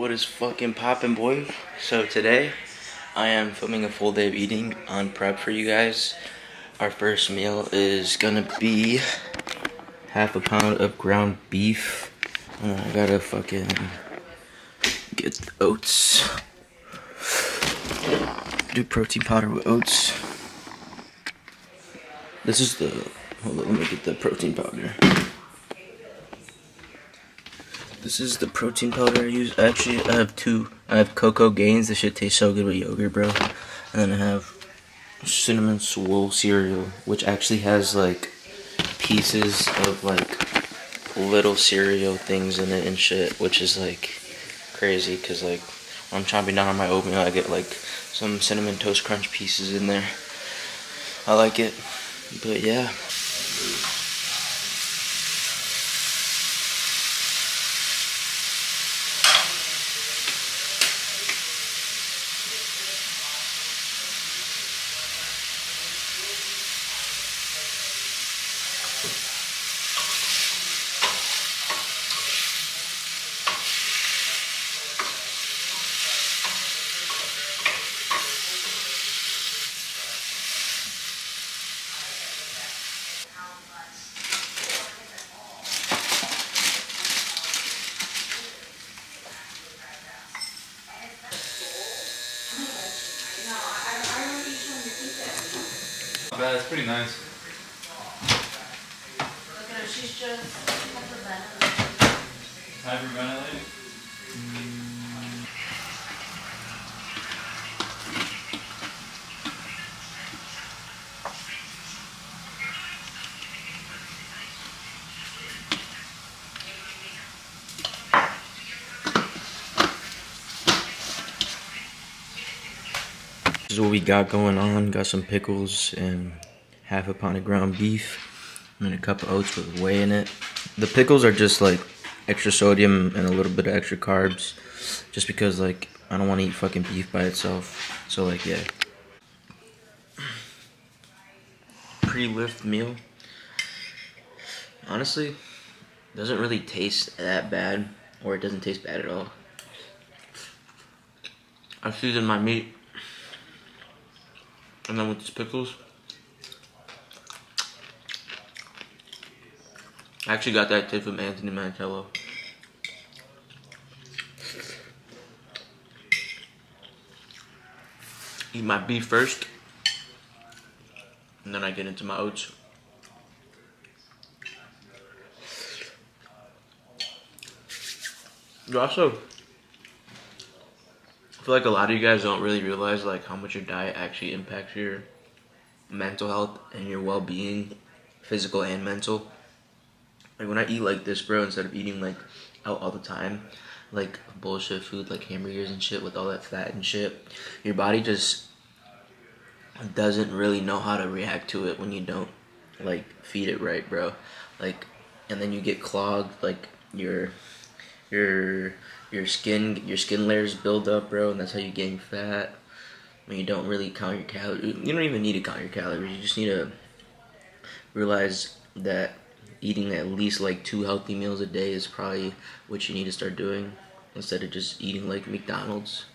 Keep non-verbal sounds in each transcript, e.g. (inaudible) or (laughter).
What is fucking poppin', boy? So today, I am filming a full day of eating on prep for you guys. Our first meal is gonna be half a pound of ground beef. I gotta fucking get the oats. Do protein powder with oats. This is the, hold on, let me get the protein powder. This is the protein powder I use. Actually, I have two. I have Cocoa Gains. This shit tastes so good with yogurt, bro. And then I have Cinnamon Swirl cereal, which actually has like pieces of like little cereal things in it and shit, which is like crazy because like when I'm chomping down on my oatmeal, I get like some cinnamon toast crunch pieces in there. I like it, but yeah. Not bad, it's pretty nice. Look at her, she's just Hyperventilating. This is what we got going on. Got some pickles and half a pound of ground beef and a cup of oats with whey in it. The pickles are just like extra sodium and a little bit of extra carbs just because like I don't want to eat fucking beef by itself. So like yeah. Pre-lift meal. Honestly, doesn't really taste that bad or it doesn't taste bad at all. I seasoned my meat and then with these pickles. I actually got that tip from Anthony Mantello. Eat my beef first. And then I get into my oats. You also I feel like a lot of you guys don't really realize like how much your diet actually impacts your mental health and your well-being, physical and mental. Like when I eat like this, bro, instead of eating like out all the time, like bullshit food like hamburgers and shit with all that fat and shit, your body just doesn't really know how to react to it when you don't like feed it right, bro. Like and then you get clogged like your your your skin your skin layers build up, bro, and that's how you gain fat. When you don't really count your calories, you don't even need to count your calories. You just need to realize that eating at least like two healthy meals a day is probably what you need to start doing instead of just eating like McDonald's.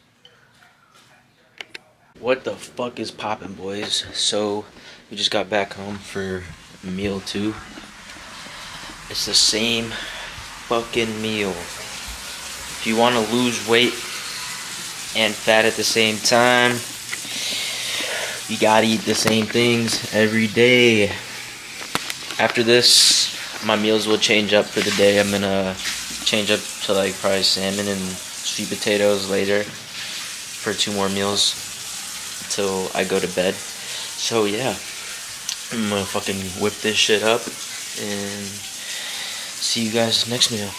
What the fuck is poppin', boys? So, we just got back home for meal two. It's the same fucking meal. If you want to lose weight and fat at the same time, you gotta eat the same things every day. After this, my meals will change up for the day. I'm gonna change up to like probably salmon and sweet potatoes later for two more meals till I go to bed. So yeah, I'm gonna fucking whip this shit up and see you guys next meal.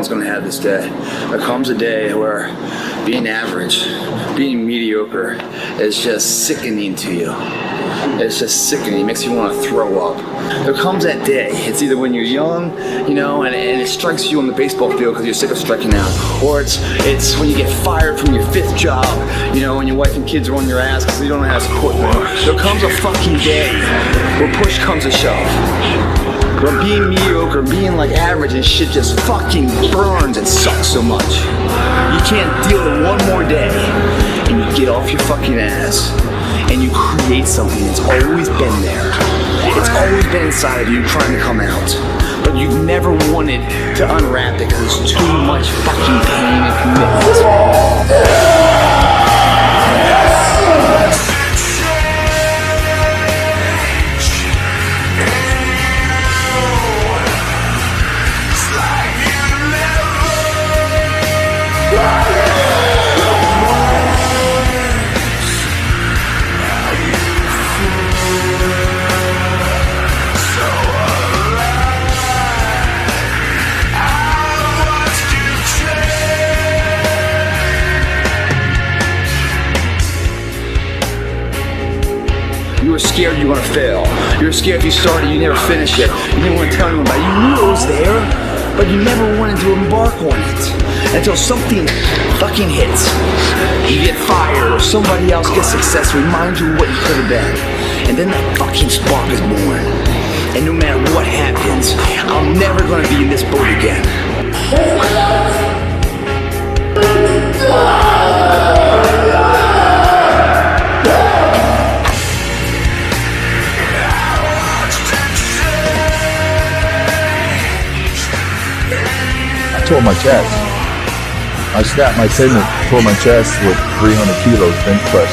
Everyone's gonna have this day. There comes a day where being average, being mediocre is just sickening to you. It's just sickening. It makes you want to throw up. There comes that day. It's either when you're young, you know, and, and it strikes you on the baseball field because you're sick of striking out, or it's it's when you get fired from your fifth job, you know, and your wife and kids are on your ass because you don't know how to support them. There comes a fucking day where push comes to shove. Where being mediocre, being like average and shit just fucking burns and sucks so much. You can't deal with one more day and you get off your fucking ass and you create something that's always been there. It's always been inside of you trying to come out. But you've never wanted to unwrap it because it's too much fucking pain and commitment. You were scared you were gonna fail. You were scared if you started, you never finish it. You didn't want to tell anyone about it. You knew it was there, but you never wanted to embark on it until something fucking hits. You get fired, or somebody else gets success, reminds you what you could have been, and then that fucking spark is born. And no matter what happens, I'm never gonna be in this boat again. Oh tore my chest. I snapped my tendon, tore my chest with 300 kilos bench press.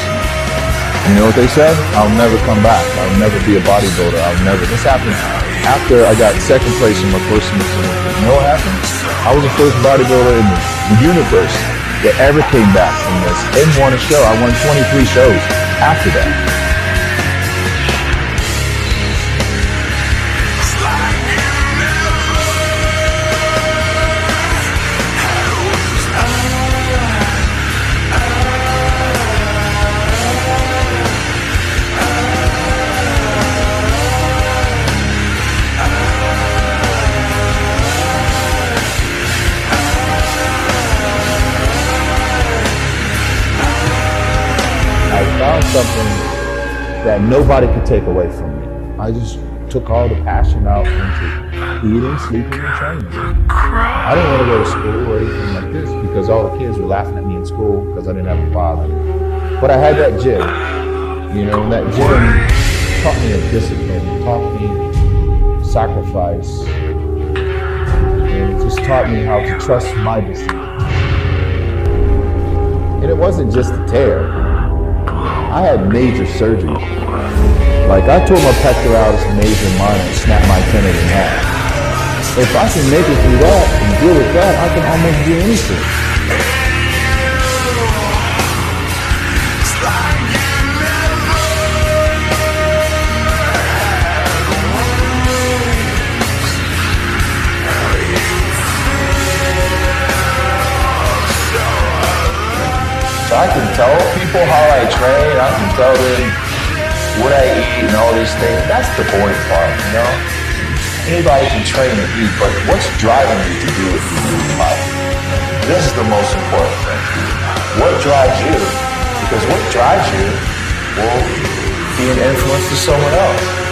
You know what they said? I'll never come back. I'll never be a bodybuilder. I'll never. This happened after I got second place in my first semester. You know what happened? I was the first bodybuilder in the universe that ever came back from this and won a show. I won 23 shows after that. Something that nobody could take away from me. I just took all the passion out into eating, sleeping, and training. I didn't want to go to school or anything like this because all the kids were laughing at me in school because I didn't have a father. But I had that gym, you know, and that gym taught me a discipline, taught me sacrifice, and it just taught me how to trust my decisions. And it wasn't just a tear. I had major surgery. Like I tore my pectoralis major minor and snapped my tendon in half. If I can make it through that and deal with that, I can almost do anything. I can tell people how I train, I can tell them what I eat and all these things. That's the boring part, you know? Anybody can train and eat, but what's driving you to do what you do in life? This is the most important thing. What drives you? Because what drives you will be an influence to someone else.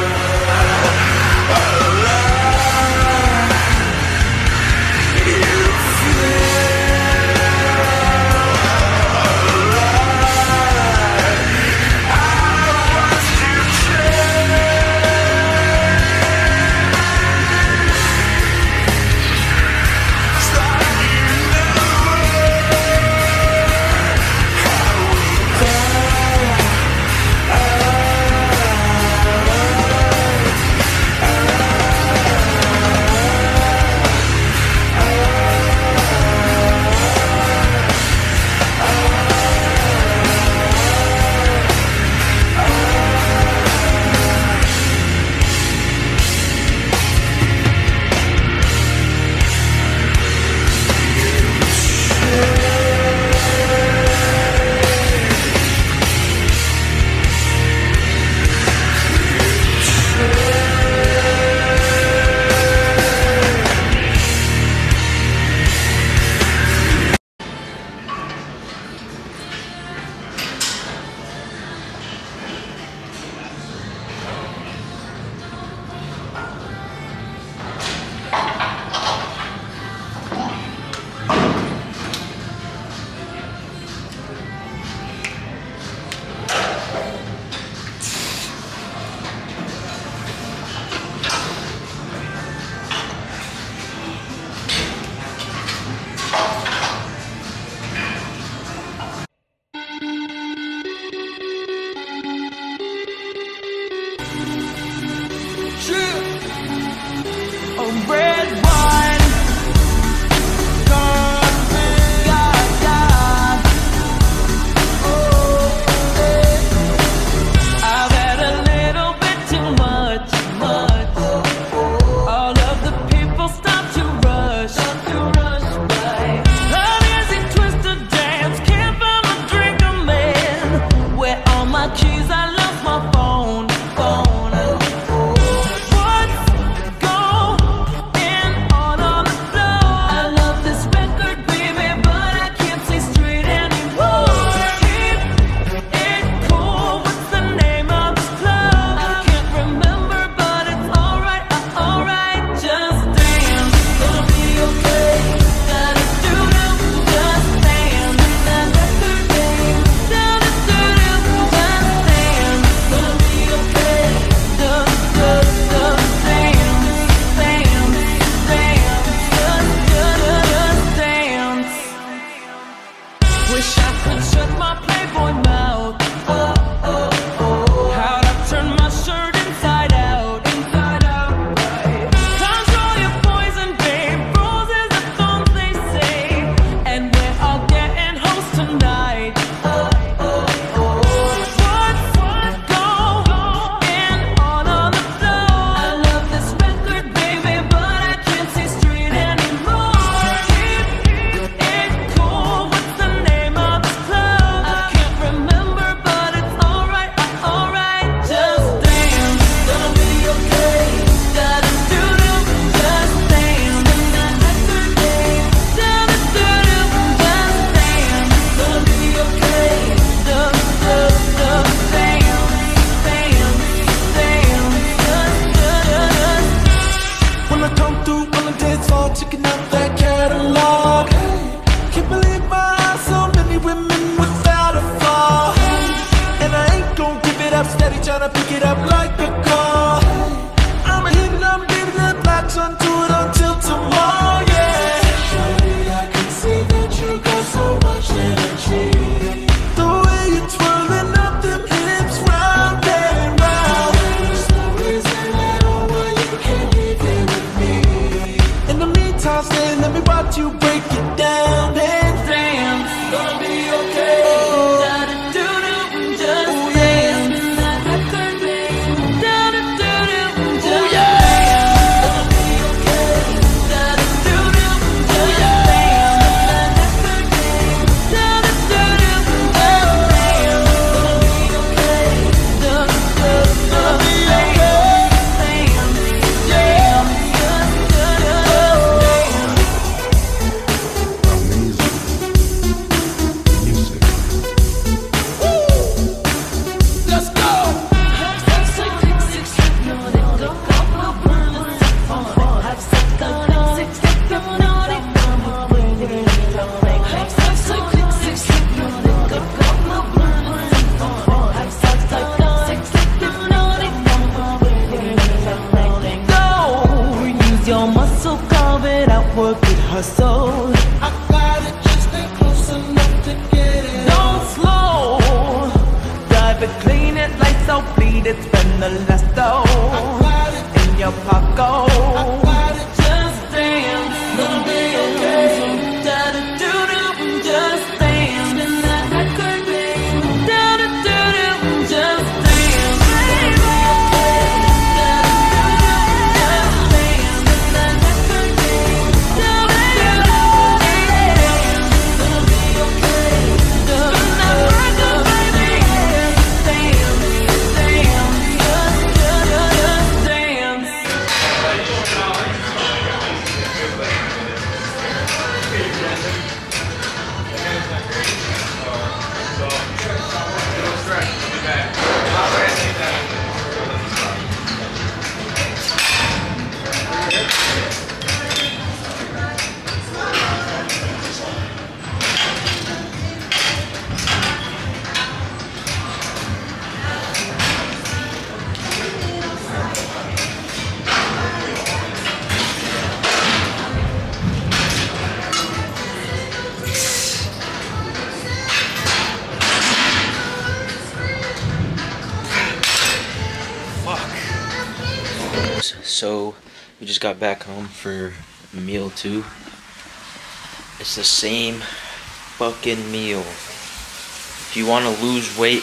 for meal two. It's the same fucking meal. If you want to lose weight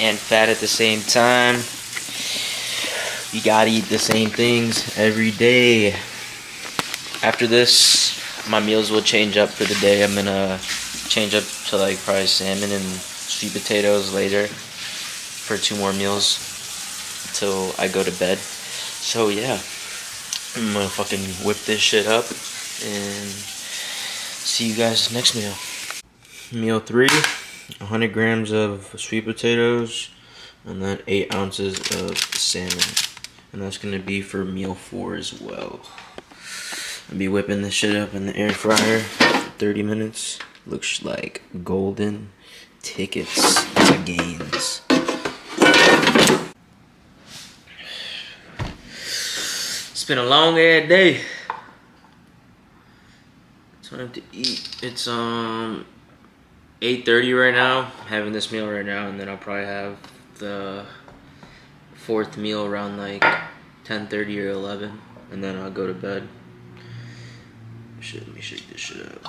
and fat at the same time, you gotta eat the same things every day. After this, my meals will change up for the day. I'm gonna change up to like probably salmon and sweet potatoes later for two more meals until I go to bed. So yeah. I'm gonna fucking whip this shit up and see you guys next meal. Meal three, 100 grams of sweet potatoes and then eight ounces of salmon. And that's gonna be for meal four as well. I'll be whipping this shit up in the air fryer for 30 minutes. Looks like golden tickets to gains. It's been a long ass day. Time to eat. It's um 8.30 right now. I'm having this meal right now and then I'll probably have the fourth meal around like 10.30 or 11 and then I'll go to bed. Shit, let me shake this shit up.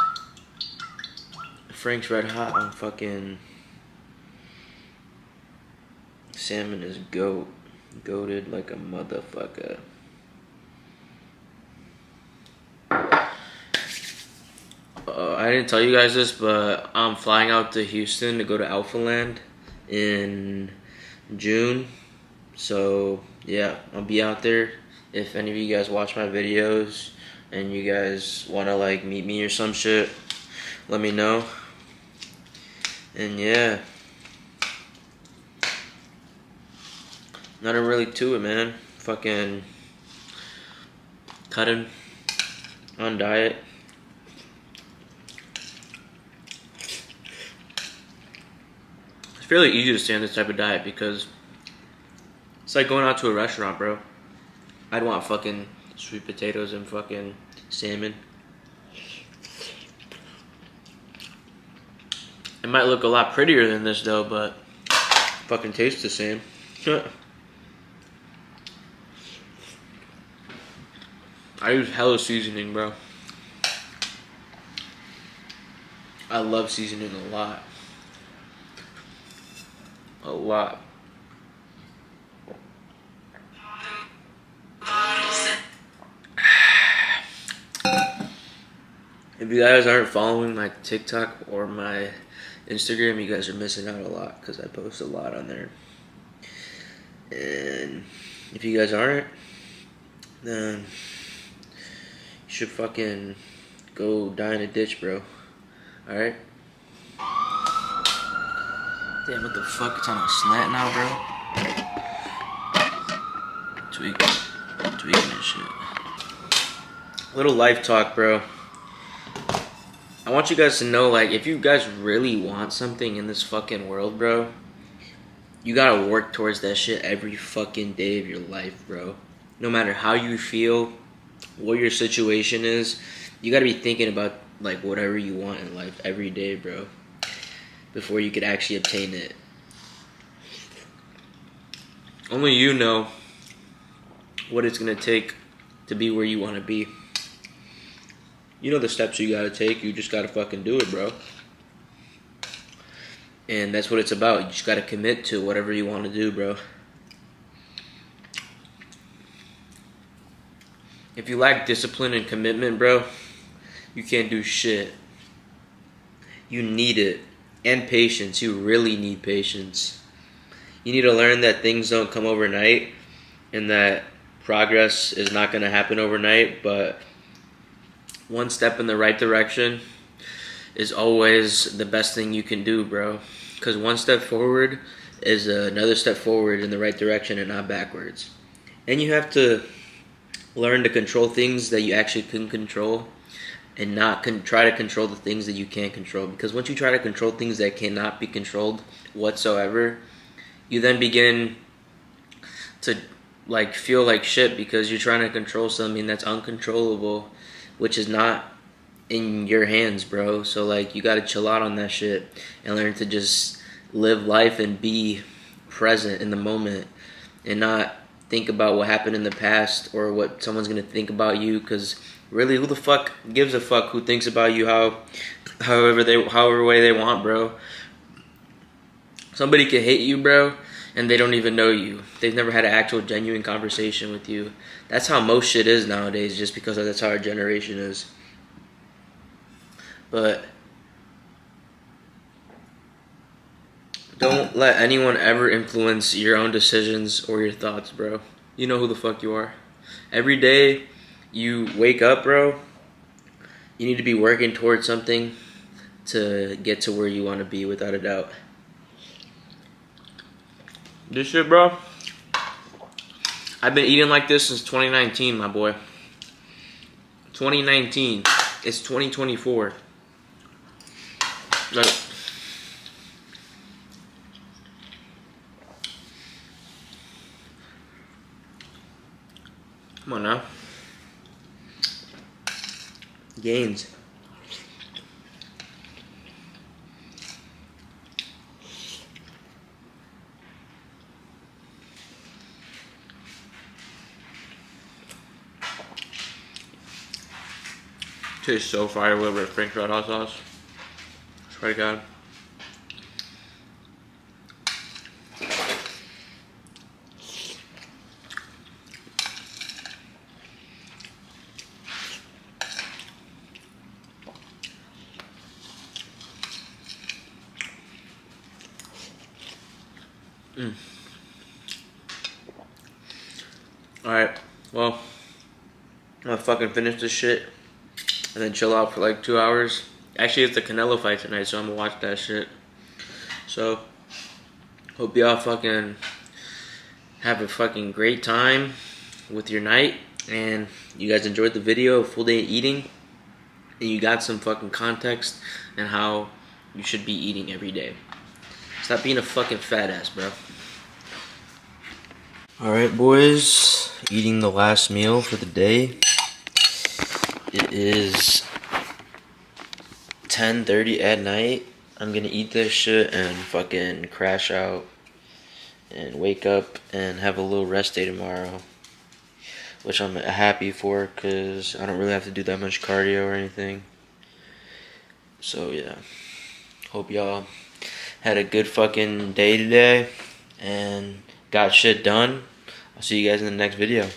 Frank's Red Hot on fucking salmon is goat. Goated like a motherfucker. Uh, I didn't tell you guys this, but I'm flying out to Houston to go to Alphaland in June. So yeah, I'll be out there. If any of you guys watch my videos and you guys want to like meet me or some shit, let me know. And yeah, nothing really to it, man. Fucking cutting on diet. Fairly easy to stay on this type of diet because it's like going out to a restaurant, bro. I'd want fucking sweet potatoes and fucking salmon. It might look a lot prettier than this though, but fucking tastes the same. (laughs) I use hella seasoning, bro. I love seasoning a lot. A lot. If you guys aren't following my TikTok or my Instagram, you guys are missing out a lot because I post a lot on there. And if you guys aren't, then you should fucking go die in a ditch, bro. Alright? Damn, what the fuck? It's on a slant now, bro. Tweaking. Tweaking this shit. Little life talk, bro. I want you guys to know, like, if you guys really want something in this fucking world, bro, you gotta work towards that shit every fucking day of your life, bro. No matter how you feel, what your situation is, you gotta be thinking about, like, whatever you want in life every day, bro, before you could actually obtain it. Only you know what it's gonna take to be where you wanna be. You know the steps you gotta take. You just gotta fucking do it, bro. And that's what it's about. You just gotta commit to whatever you wanna do, bro. If you lack discipline and commitment, bro, you can't do shit. You need it. And patience. You really need patience. You need to learn that things don't come overnight and that progress is not gonna happen overnight, but one step in the right direction is always the best thing you can do, bro. Because one step forward is another step forward in the right direction and not backwards. And you have to learn to control things that you actually can control and not con- try to control the things that you can't control. Because once you try to control things that cannot be controlled whatsoever, you then begin to like feel like shit because you're trying to control something that's uncontrollable which is not in your hands, bro. So like you gotta chill out on that shit and learn to just live life and be present in the moment and not think about what happened in the past or what someone's gonna think about you because really who the fuck gives a fuck who thinks about you how however they however way they want bro? Somebody could hate you bro and they don't even know you. They've never had an actual genuine conversation with you. That's how most shit is nowadays just because that's how our generation is. But don't let anyone ever influence your own decisions or your thoughts bro. You know who the fuck you are. Every day you wake up bro you need to be working towards something to get to where you want to be without a doubt this shit bro I've been eating like this since 2019, my boy. 2019. It's 2024. Like, come on now gains. Tastes so fire with a French red hot sauce. Swear to God. Fucking finish this shit and then chill out for like two hours. Actually, it's the Canelo fight tonight, so I'm gonna watch that shit. So, hope y'all fucking have a fucking great time with your night and you guys enjoyed the video full day eating and you got some fucking context and how you should be eating every day. Stop being a fucking fat ass, bro. Alright, boys, eating the last meal for the day. It is 10:30 at night. I'm gonna eat this shit and fucking crash out and wake up and have a little rest day tomorrow, which I'm happy for because I don't really have to do that much cardio or anything. So yeah, hope y'all had a good fucking day today and got shit done. I'll see you guys in the next video.